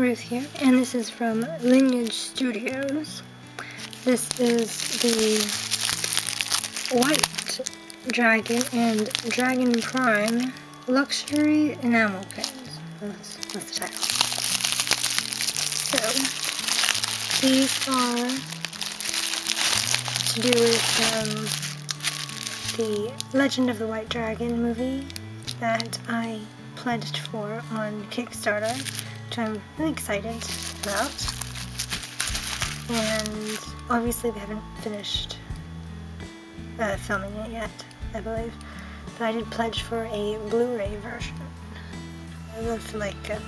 Ruth here, and this is from Lineage Studios. This is the White Dragon and Dragon Prime Luxury Enamel Pins. That's, that's the title. So, these are to do with um, the Legend of the White Dragon movie that I pledged for on Kickstarter, which I'm really excited about. And obviously they haven't finished uh, filming it yet, I believe. But I did pledge for a Blu-ray version. I feel like uh,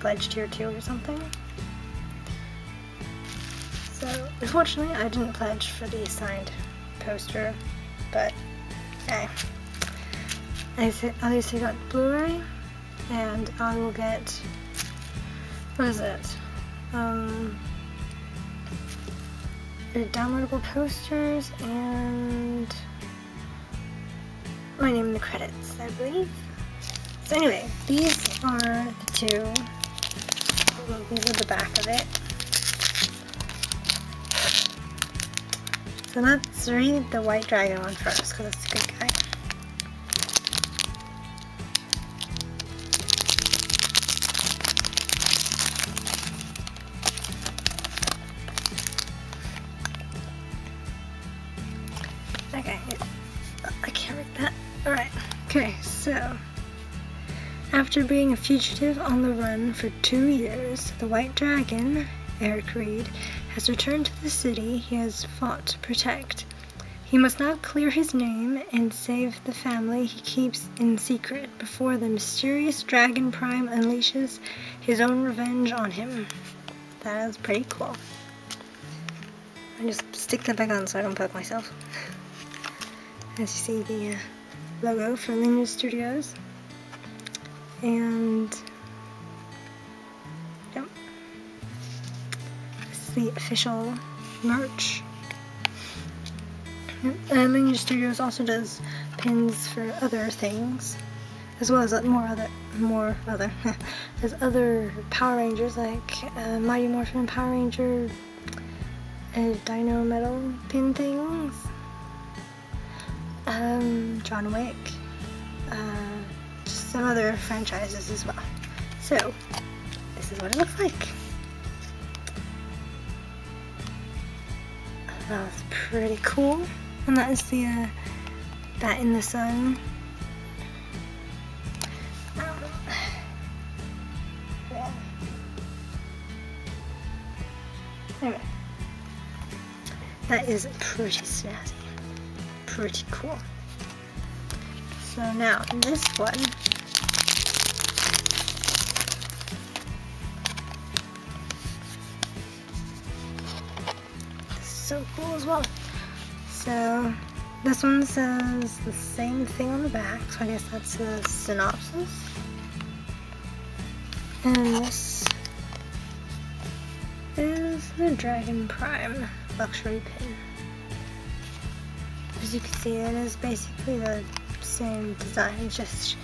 pledged here too or something. So, unfortunately, I didn't pledge for the signed poster, but hey. I said, at least I got Blu-ray, and I will get, what is it, um, downloadable posters and my name in the credits, I believe. So anyway, these are the two, these are the back of it. So let's read the White Dragon one first, because it's a good guy. So. After being a fugitive on the run for two years, the White Dragon, Eric Reed, has returned to the city he has fought to protect. He must now clear his name and save the family he keeps in secret before the mysterious Dragon Prime unleashes his own revenge on him. That is pretty cool. I just stick that back on so I don't poke myself. As you see the uh, logo for Lineage Studios. And yep. This is the official merch. Uh, Lineage Studios also does pins for other things, as well as more other, more other, as other Power Rangers like uh, Mighty Morphin Power Ranger, uh, Dino Metal pin things, um, John Wick, uh, some other franchises as well. So, this is what it looks like. That's pretty cool. And that is the, uh, that in the sun. Anyway. That is pretty snazzy. Pretty cool. So now, this one so cool as well. So this one says the same thing on the back, so I guess that's the synopsis. And this is the Dragon Prime luxury pin. As you can see, it is basically the same design, just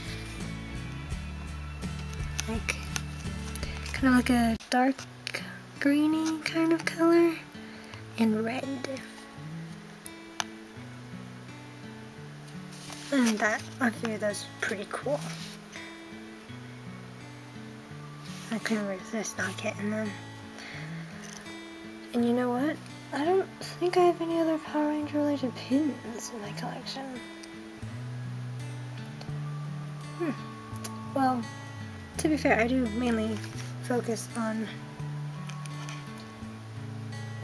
like kind of like a dark greeny kind of color and red. And that, I feel that's pretty cool. I couldn't resist not getting them. And you know what? I don't think I have any other Power Ranger related pins in my collection. Hmm. Well, to be fair, I do mainly focus on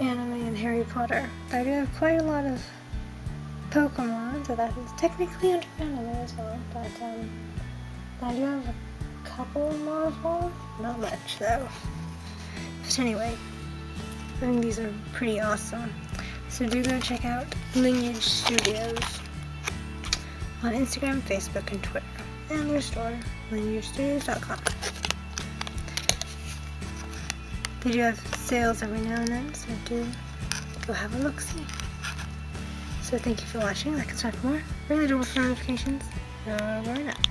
anime and Harry Potter. I do have quite a lot of Pokemon, so that is technically under anime as well. But um, I do have a couple Marvel, not much though. But anyway, I think these are pretty awesome. So do go check out Lineage Studios on Instagram, Facebook, and Twitter. And their store, lineagestudios.com. They do have sales every now and then, so do go have a look-see. So thank you for watching. Like and subscribe for more. Really do for notifications. Over and out.